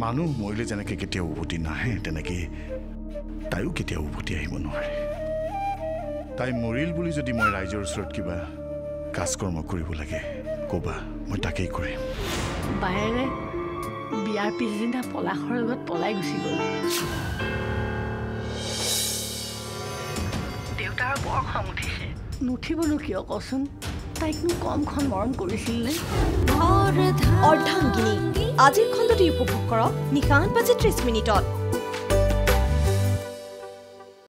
মানুহ মৰিলে যেনেকৈ কেতিয়াও উভতি নাহে তেনেকৈ তাইও কেতিয়াও উভতি আহিব নোৱাৰে। তাই মৰিল বুলি যদি মই ৰাইজৰ ওচৰত কিবা কাজ কৰ্ম কৰিব লাগে ক'বা মই তাকেই কৰিম। বায়েৰে বিয়াৰ পিছদিনা পলাশৰ লগত পলাই গুচি গ'ল। দেউতাৰ বৰ খং উঠিছে। নুঠিবনো কিয় কচোন? তাইকনো কমখন মৰম কৰিছিল নে? অৰ্ধাংগিনী। আজিৰ খণ্ডটি উপভোগ কৰক নিশা আঠ বাজি ত্ৰিছ মিনিটত।